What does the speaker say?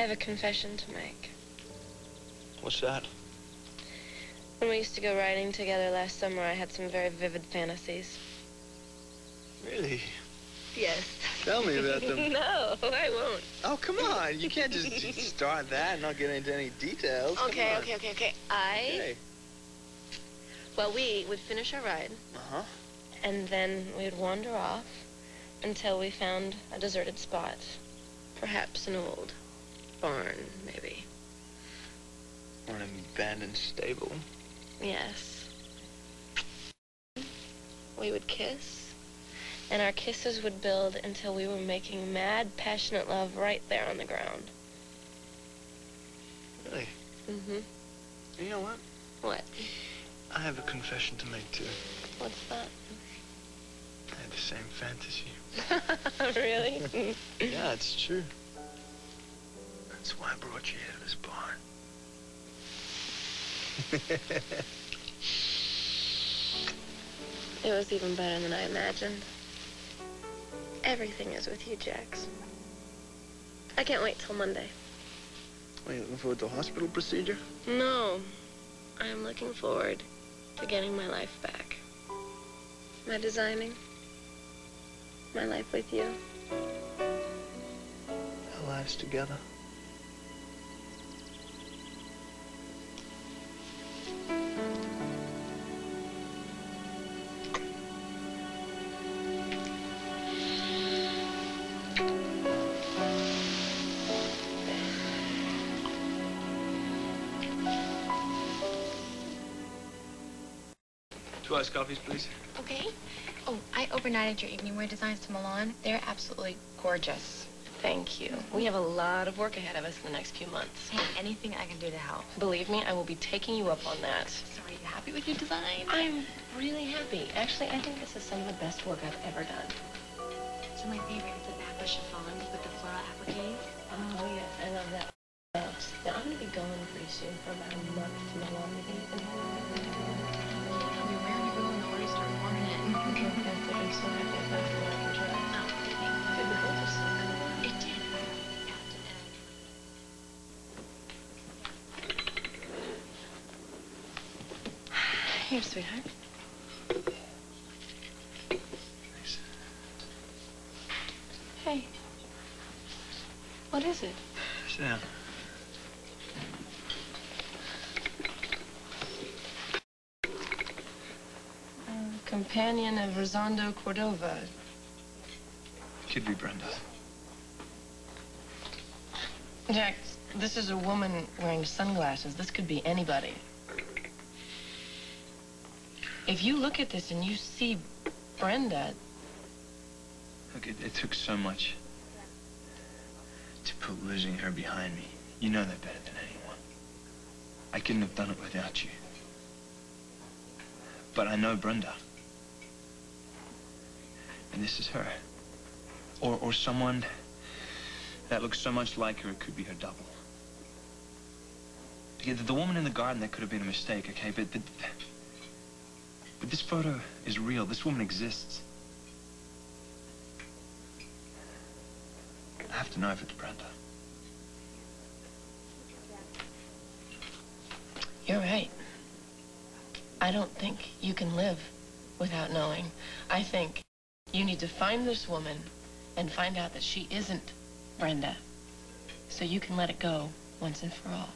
I have a confession to make. What's that? When we used to go riding together last summer, I had some very vivid fantasies. Really? Yes. Tell me about them. no, I won't. Oh, come on. You can't just start that and not get into any details. Okay, okay, okay, okay. I, Okay. well, we would finish our ride, Uh-huh. and then we would wander off until we found a deserted spot. Perhaps an old barn, maybe. Or an abandoned stable. Yes. We would kiss, and our kisses would build until we were making mad, passionate love right there on the ground. Really? Mm-hmm. You know what? What? I have a confession to make, too. What's that? I had the same fantasy. really? yeah, it's true. That's why I brought you here to this barn. It was even better than I imagined. Everything is with you, Jax. I can't wait till Monday. Are you looking forward to hospital procedure? No, I am looking forward to getting my life back. My designing, my life with you. Our lives together. Two iced coffees, please. Okay. Oh, I overnighted your evening wear designs to Milan. They're absolutely gorgeous. Thank you. We have a lot of work ahead of us in the next few months. Hey, anything I can do to help. Believe me, I will be taking you up on that. So are you happy with your design? I'm really happy. Actually, I think this is some of the best work I've ever done. So my favorite is the back chiffon with the floral appliques. Oh, yes, I love that. Now, I'm going to be going pretty soon for about a month to Milan. Here, sweetheart. Thanks. Hey. What is it? Sit down. Companion of Rosando Cordova. Could be Brenda. Jax, this is a woman wearing sunglasses. This could be anybody. If you look at this and you see Brenda, Look, it, it took so much to put losing her behind me. You know that better than anyone. I couldn't have done it without you. But I know Brenda. And this is her. Or, or someone that looks so much like her, it could be her double. Yeah, the, the woman in the garden, that could have been a mistake, okay? But, but, but this photo is real. This woman exists. I have to know if it's Brenda. you're right. I don't think you can live without knowing. I think you need to find this woman and find out that she isn't Brenda so you can let it go once and for all.